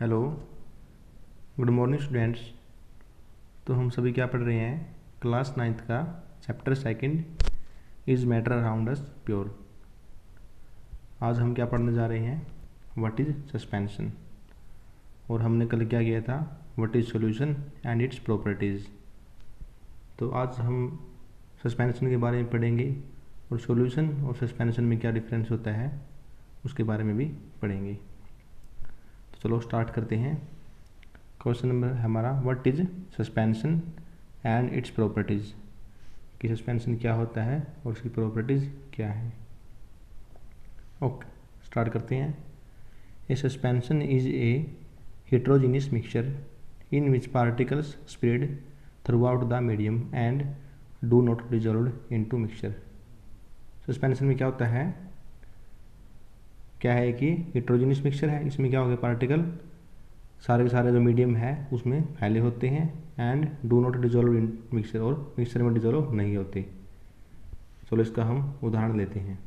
Hello good morning students तो हम सभी क्या पढ़ रहे हैं? क्लास नाइन्थ का chapter second is matter around us pure आज हम क्या पढ़ने जा रहे हैं? व्हाट इज़ सस्पेंशन और हमने कल क्या किया था? What is solution and its properties तो आज हम सस्पेंशन के बारे में पढ़ेंगे और सॉल्यूशन और सस्पेंशन में क्या डिफरेंस होता है, उसके बारे में भी पढ़ेंगे। चलो स्टार्ट करते हैं। क्वेश्चन नंबर हमारा what is suspension and its properties कि सस्पेंशन क्या होता है और उसकी प्रॉपर्टीज़ क्या है? ओके स्टार्ट करते हैं। A suspension is a heterogeneous mixture in which particles spread throughout the medium and do not dissolve into mixture. Suspension में क्या होता है? क्या है कि हिट्रोजिनियस मिक्सचर है, इसमें क्या हो गया पार्टिकल सारे के सारे जो मीडियम है, उसमें फैले होते हैं and do not dissolve in mixture और मिक्सचर में डिजोल्व नहीं होते। चलो इसका हम उदाहरण लेते हैं।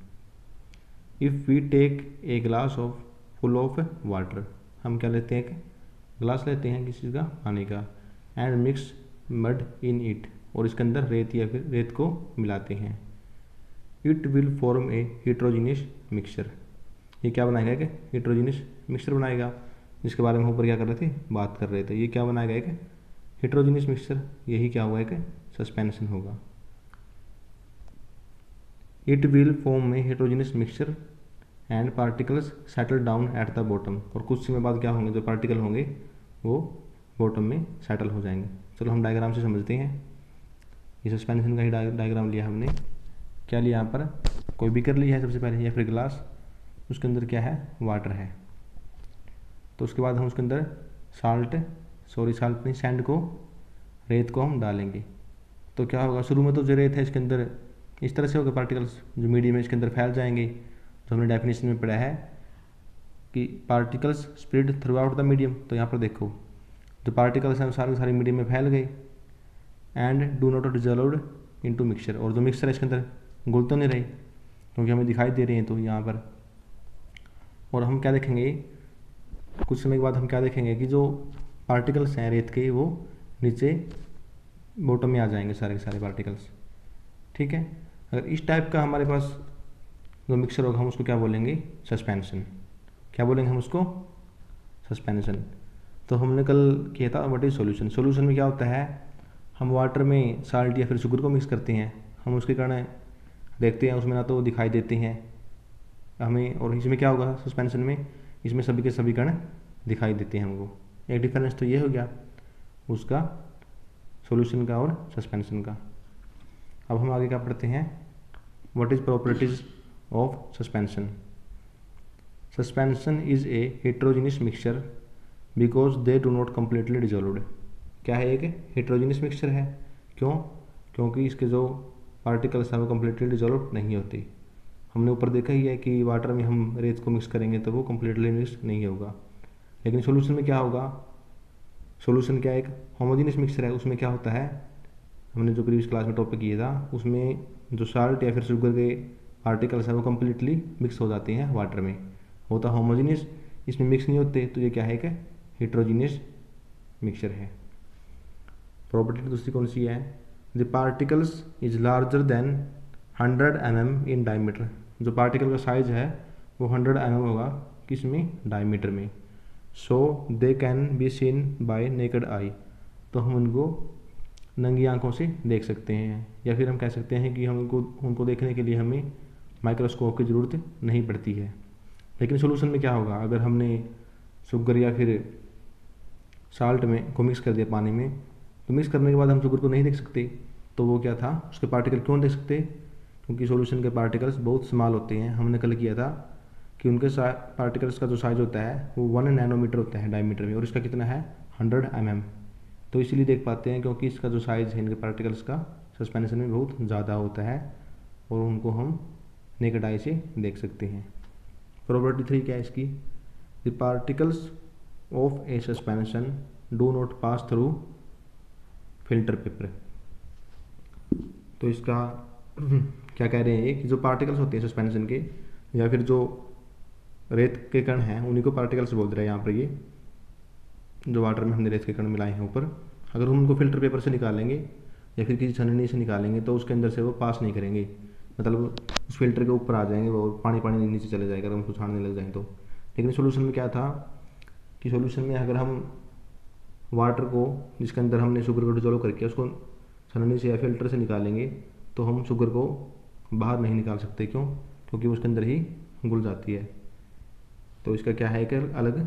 If we take a glass of full of water हम क्या लेते हैं एक ग्लास लेते हैं किसी का पानी का and mix mud in it और इसके अंदर रेत या फिर रेत को मिलाते हैं। It will form a heterogeneous mixture ये क्या बनाएगा एक हिट्रोजीनियस मिक्सचर बनाएगा जिसके बारे में ऊपर क्या कर रहे थे? बात कर रहे थे। ये क्या बनाएगा एक हिट्रोजीनियस मिक्सचर यही क्या हुआ एक सस्पेंशन होगा। It will form a heterogeneous mixture and particles settle down at the bottom और कुछ समय बाद क्या होंगे? जो पार्टिकल होंगे, वो बॉटम में सेटल हो जाएँगे। चलो हम डायग्राम से समझते हैं। ये सस्पेंशन का ही डायग्राम लिया हमने। क्या लिया यहाँ पर? कोई बिकर लिया है सबसे पहले? या फिर गिलास उसके अंदर क्या है? वाटर है। तो उसके बाद हम उसके अंदर साल्ट सॉरी साल्ट नहीं सैंड को, रेत को हम डालेंगे। तो क्या होगा? शुरू में तो जो रेत है इसके अंदर, इस तरह से होगा पार्टिकल्स जो मीडियम है इसके अंदर फैल जाएँगे। जो हमने डेफिनेशन में पढ़ा है कि particles spread throughout the medium तो यहाँ पर देखो, जो पार्टिकल्स हैं सारे सारे मीडियम में फैल गए and do not dissolve into mixture और जो मिक्सचर है इसके अंदर घुल तो नहीं रहे, क्योंकि हमें दिखाई दे रहे हैं तो यहाँ पर और हम क्या देखेंगे? कुछ समय के बाद हम क्या देखेंगे कि जो पार्टिकल्स हैं रेत के, वो नीचे बॉटम में आ जाएँगे सारे के सारे पार्टिकल्स ठीक है? अगर इस टाइप का हमारे पास जो मिक्सर होगा, हम उसको क्या बोलेंगे? सस्पेंशन क्या बोलेंगे हम उसको? सस्पेंशन तो हमने कल किया था वट इज़ सोल्यूशन सोल्यूशन में क्या होता है? हम वाटर में साल्ट या फिर शुगर को मिक्स करते हैं। हम उसके कारण देखते हैं, उसमें ना तो वो दिखाई देते हैं। हमें और इसमें क्या होगा सस्पेंशन में? इसमें सभी के सभी कण दिखाई देते हैं हमको। एक डिफरेंस तो ये हो गया उसका सॉल्यूशन का और सस्पेंशन का। अब हम आगे क्या पढ़ते हैं? What is properties of suspension suspension is a heterogeneous mixture because they do not completely dissolved क्या है एक हेट्रोजीनियस मिक्सचर है? क्यों? क्योंकि इसके जो पार्टिकल्स हैं वो कम्प्लीटली डिजोल्व नहीं होती। हमने ऊपर देखा ही है कि वाटर में हम रेत को मिक्स करेंगे तो वो कम्प्लीटली मिक्स नहीं होगा। लेकिन सोल्यूशन में क्या होगा? सोल्यूशन क्या एक होमोजीनियस मिक्सर है, उसमें क्या होता है? हमने जो प्रीवियस क्लास में टॉपिक किया था, उसमें जो साल्ट या फिर शुगर के पार्टिकल्स हैं, वो कम्प्लीटली मिक्स हो जाते हैं वाटर में। होता होमोजीनियस इसमें मिक्स नहीं होते तो ये क्या है कि हिट्रोजीनियस मिक्सचर है। प्रॉपर्टी दूसरी कौन सी है the particles is larger than 100 m m in diameter. जो पार्टिकल का साइज़ है, वो 100 एम एम होगा किसमें डायमीटर में। So they can be seen by naked eye तो हम उनको नंगी आँखों से देख सकते हैं, या फिर हम कह सकते हैं कि हम उनको उनको देखने के लिए हमें माइक्रोस्कोप की ज़रूरत नहीं पड़ती है। लेकिन सोल्यूशन में क्या होगा? अगर हमने शुगर या फिर साल्ट में को मिक्स कर दिया पानी में तो मिक्स करने के बाद हम शुगर को नहीं देख सकते। तो वो क्या था? उसके पार्टिकल क्यों देख सकते? क्योंकि सॉल्यूशन के पार्टिकल्स बहुत स्मॉल होते हैं। हमने कल किया था कि उनके पार्टिकल्स का जो साइज़ होता है, वो वन नैनोमीटर होता है डायमीटर में और इसका कितना है? Hundred m mm. तो इसीलिए देख पाते हैं क्योंकि इसका जो साइज़ है, इनके पार्टिकल्स का सस्पेंशन में बहुत ज़्यादा होता है और उनको हम नेकड से देख सकते हैं। प्रॉपर्टी थ्री क्या है इसकी? The particles of a suspension do not pass through filter paper तो इसका क्या कह रहे हैं ये, कि जो पार्टिकल्स होते हैं सस्पेंशन के, या फिर जो रेत के कण हैं, उन्हीं को पार्टिकल्स बोल दे रहे हैं यहाँ पर ये, जो वाटर में हमने रेत के कण मिलाए हैं ऊपर। अगर हम उनको फ़िल्टर पेपर से निकालेंगे, या फिर किसी छननी से निकालेंगे तो उसके अंदर से वो पास नहीं करेंगे। मतलब उस फ़िल्टर के ऊपर आ जाएँगे वो पानी पानी नीचे चले जाएगा, अगर हम छानने लग जाएँ तो। लेकिन सोल्यूशन में क्या था कि सोल्यूशन में अगर हम वाटर को, जिसके अंदर हमने शुगर को डिजोल्व करके उसको छननी से या फ़िल्टर से निकालेंगे तो हम शुगर को बाहर नहीं निकाल सकते क्यों? क्योंकि उसके अंदर ही घुल जाती है। तो इसका क्या है कि अलग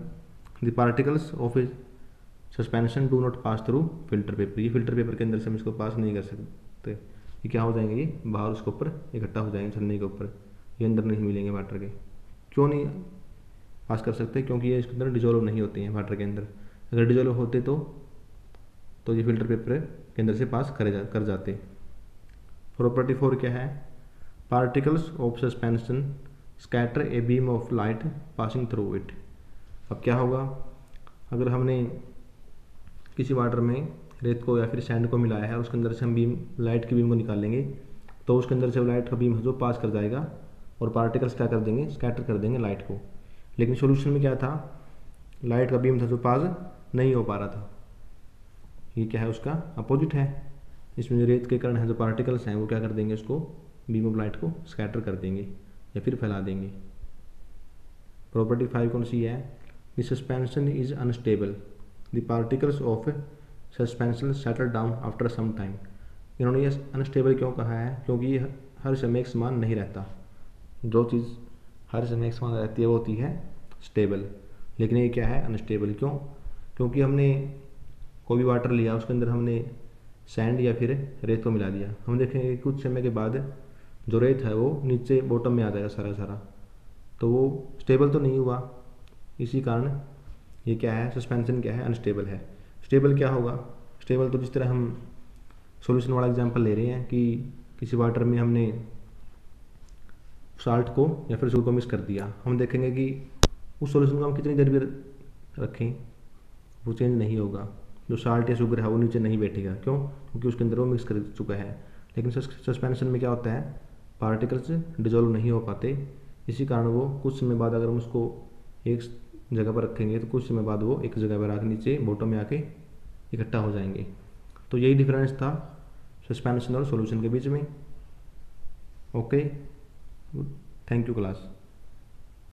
the particles of a suspension do not pass through filter paper ये फ़िल्टर पेपर के अंदर से हम इसको पास नहीं कर सकते। ये क्या हो जाएँगे? ये बाहर उसके ऊपर इकट्ठा हो जाएँगे छन्नी के ऊपर। ये अंदर नहीं मिलेंगे वाटर के। क्यों नहीं पास कर सकते? क्योंकि ये इसके अंदर डिजोल्व नहीं होते हैं वाटर के अंदर। अगर डिजोल्व होते तो तो ये फ़िल्टर पेपर के अंदर से पास करे जा, कर जाते। प्रॉपर्टी फोर क्या है? Particles of suspension scatter a beam of light passing through it अब क्या होगा? अगर हमने किसी वाटर में रेत को या फिर सैंड को मिलाया है, उसके अंदर से हम बीम लाइट की बीम को निकालेंगे तो उसके अंदर से लाइट का बीम जो पास कर जाएगा और पार्टिकल्स क्या कर देंगे? स्कैटर कर देंगे लाइट को। लेकिन सोल्यूशन में क्या था? लाइट का बीम था जो पास नहीं हो पा रहा था। ये क्या है उसका? अपोजिट है। इसमें जो रेत के कारण है, जो पार्टिकल्स हैं, वो क्या कर देंगे उसको? बीम ऑफ़ लाइट को स्कैटर कर देंगे या फिर फैला देंगे। प्रॉपर्टी फाइव कौन सी है? The suspension is unstable the particles of suspension settle down after some time इन्होंने ये अनस्टेबल क्यों कहा है? क्योंकि ये हर समय एक समान नहीं रहता। जो चीज़ हर समय एक समान रहती है, वो होती है स्टेबल लेकिन ये क्या है? अनस्टेबल क्यों? क्योंकि हमने कोई भी वाटर लिया, उसके अंदर हमने सैंड या फिर रेत को मिला दिया। हम देखेंगे कुछ समय के बाद जो रेत है वो नीचे बॉटम में आ जाएगा सारा सारा। तो वो स्टेबल तो नहीं हुआ। इसी कारण ये क्या है? सस्पेंशन क्या है? अनस्टेबल है। स्टेबल क्या होगा? स्टेबल तो जिस तरह हम सॉल्यूशन वाला एग्जांपल ले रहे हैं कि किसी वाटर में हमने साल्ट को या फिर शुगर को मिक्स कर दिया। हम देखेंगे कि उस सॉल्यूशन को हम कितनी देर भी रखें, वो चेंज नहीं होगा। जो साल्ट या शुगर है वो नीचे नहीं बैठेगा। क्यों? क्योंकि उसके अंदर वो मिक्स कर चुका है। लेकिन सस्पेंशन में क्या होता है? पार्टिकल्स डिजोल्व नहीं हो पाते। इसी कारण वो कुछ समय बाद अगर हम उसको एक जगह पर रखेंगे तो कुछ समय बाद वो एक जगह पर आकर नीचे बॉटम में आके इकट्ठा हो जाएँगे। तो यही डिफरेंस था सस्पेंशन और सॉल्यूशन के बीच में। Okay thank you class